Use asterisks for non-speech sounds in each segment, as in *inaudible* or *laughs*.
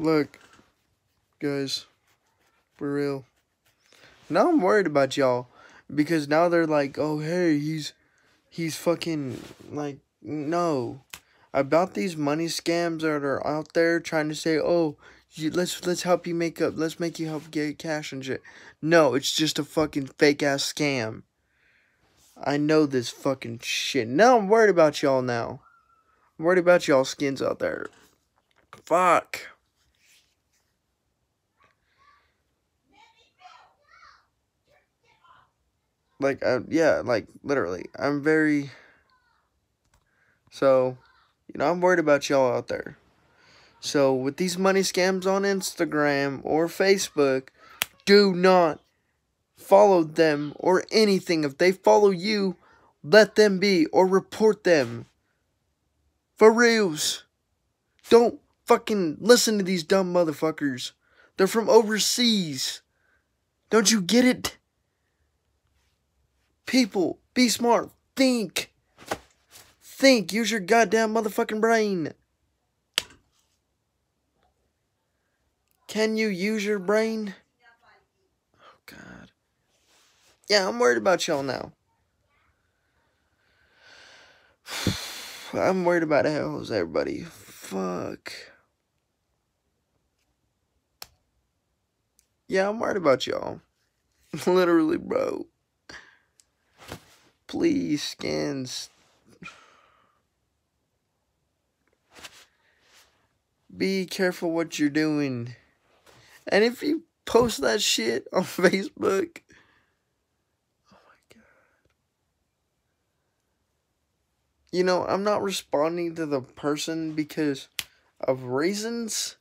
Look, guys, for real. Now I'm worried about y'all because now they're like, oh hey, he's he's fucking like no about these money scams that are out there trying to say, oh, you, let's let's help you make up, let's make you help get cash and shit. No, it's just a fucking fake ass scam. I know this fucking shit. Now I'm worried about y'all now. I'm worried about y'all skins out there. Fuck. Like, uh, yeah, like, literally. I'm very... So, you know, I'm worried about y'all out there. So, with these money scams on Instagram or Facebook, do not follow them or anything. If they follow you, let them be or report them. For reals. Don't fucking listen to these dumb motherfuckers. They're from overseas. Don't you get it? People, be smart. Think. Think. Use your goddamn motherfucking brain. Can you use your brain? Oh, God. Yeah, I'm worried about y'all now. *sighs* I'm worried about how's everybody. Fuck. Yeah, I'm worried about y'all. *laughs* Literally, bro. Please, skins. Be careful what you're doing. And if you post that shit on *laughs* Facebook, oh my god. You know, I'm not responding to the person because of reasons.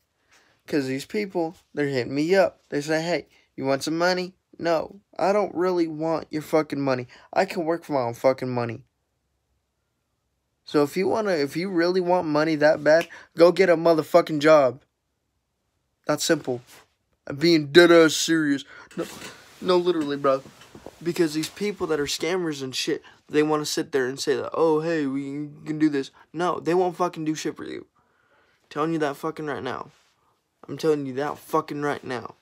Because these people, they're hitting me up. They say, hey, you want some money? No, I don't really want your fucking money. I can work for my own fucking money. So if you wanna, if you really want money that bad, go get a motherfucking job. That's simple. I'm being dead ass serious. No, no, literally, bro. Because these people that are scammers and shit, they want to sit there and say that, oh, hey, we can do this. No, they won't fucking do shit for you. I'm telling you that fucking right now. I'm telling you that fucking right now.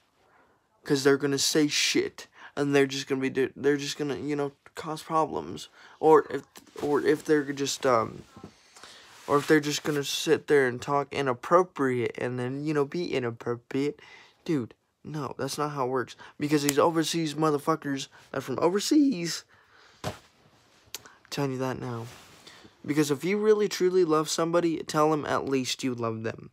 Because they're to say shit. And they're just to be, they're just to, you know, cause problems. Or if, or if they're just, um, or if they're just to sit there and talk inappropriate and then, you know, be inappropriate. Dude, no, that's not how it works. Because these overseas motherfuckers that from overseas, I'm telling you that now. Because if you really truly love somebody, tell them at least you love them.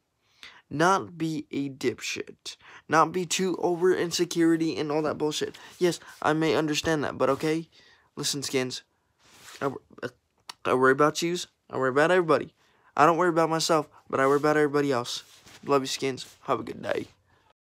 Not be a dipshit. Not be too over insecurity and all that bullshit. Yes, I may understand that, but okay? Listen, skins. I, uh, I worry about yous. I worry about everybody. I don't worry about myself, but I worry about everybody else. Love you, skins. Have a good day.